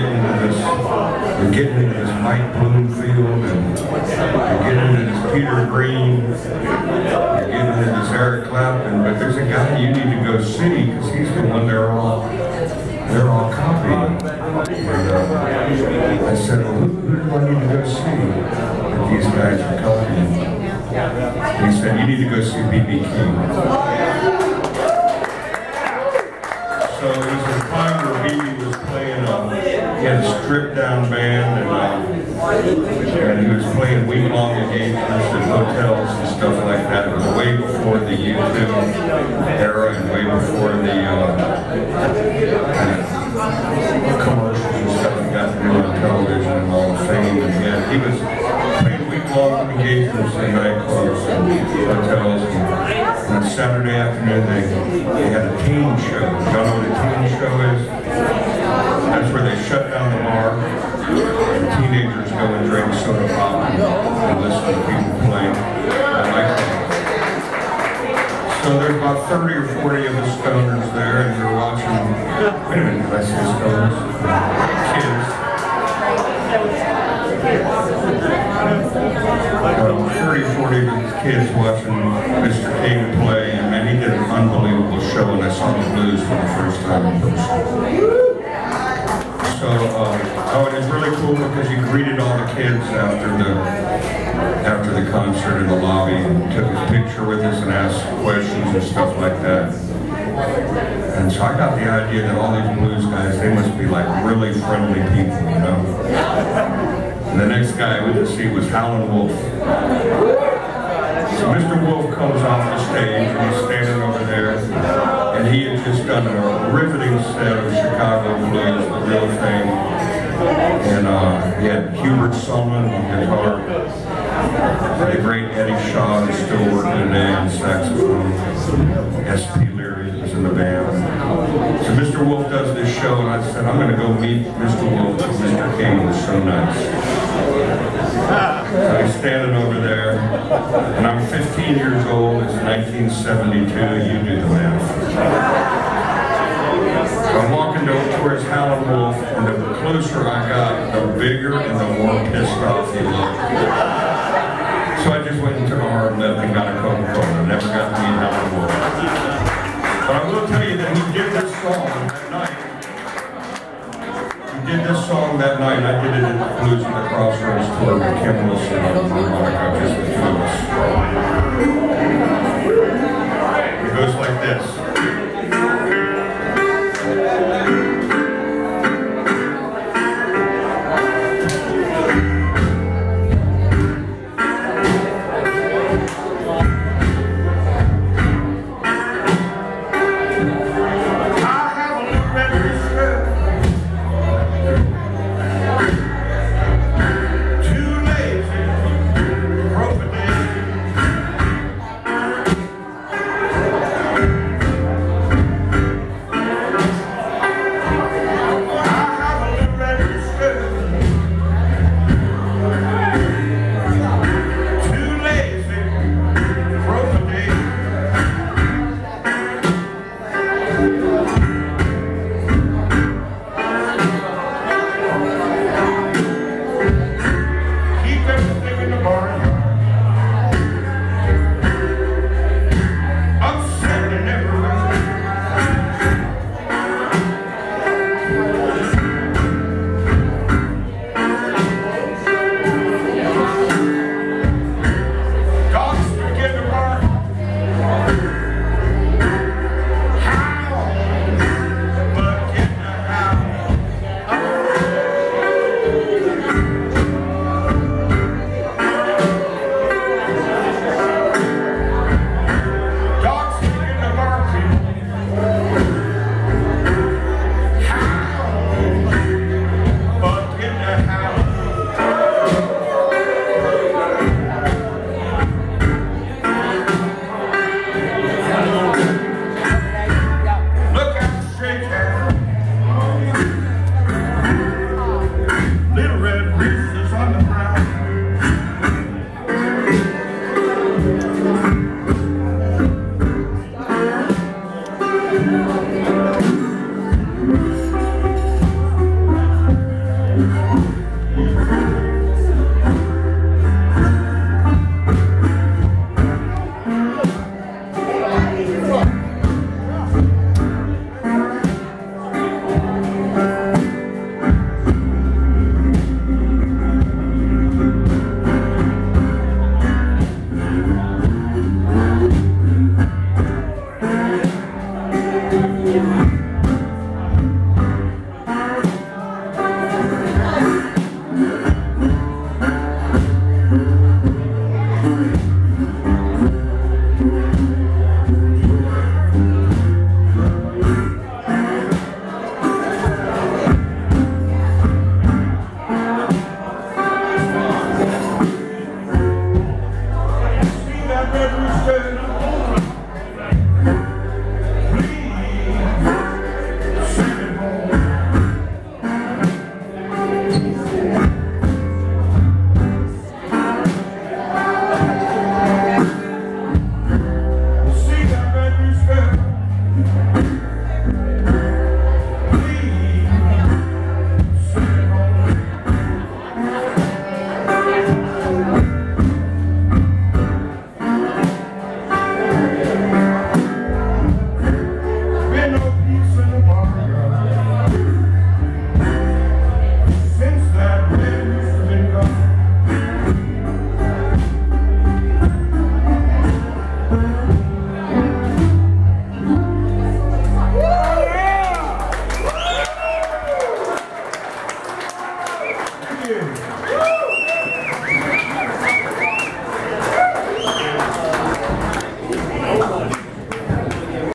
getting into this, you're getting into this Mike Bloomfield and you're getting into this Peter Green, you're getting into this Eric Clapton, but there's a guy you need to go see because he's the one they're all, they're all copying. And, uh, I said, well, who, who do I need to go see that these guys are copying? He said, you need to go see B.B. King. So it was a time had a stripped down band and, uh, and he was playing week long engagements at hotels and stuff like that. It was way before the YouTube era and way before the uh, commercials and stuff that got to on television and all the fame. And yeah, he was playing week long engagements in nightclubs and hotels. And, on Saturday afternoon, they, they had a teen show. You know what a teen show is? That's where they shut down the bar and teenagers go and drink soda pop and, listen to people play at nightclubs. So there's about 30 or 40 of the stoners there, and you're watching. Wait a minute, I say stoners? Kids. Um, 30, 40 kids watching Mr. King play, and man, he did an unbelievable show, and I saw the blues for the first time in person. Cool because he greeted all the kids after the after the concert in the lobby and took a picture with us and asked questions and stuff like that. And so I got the idea that all these blues guys, they must be like really friendly people, you know? And the next guy we could see was Howlin' Wolf. So Mr. Wolf comes off the stage and he's standing over there and he had just done a riveting set of Chicago blues, the real thing. And uh, he had Hubert Sumlin on guitar, the great Eddie Shaw is still working today on saxophone, S.P. Leary was in the band. So Mr. Wolf does this show and I said, I'm going to go meet Mr. Wolf because Mr. King was so nice. So he's standing over there, and I'm 15 years old, it's 1972, you do the math. I'm walking towards Howlin' Wolf, and the closer I got, the bigger and the more pissed off he looked. So I just went and took a hard left and got a Coca-Cola. Never got to meet Howlin' Wolf. But I will tell you that he did this song that night He did this song that night. And I did it at the Blues at the Crossroads tour with Kim Wilson on harmonica, just the two of us. It goes like this.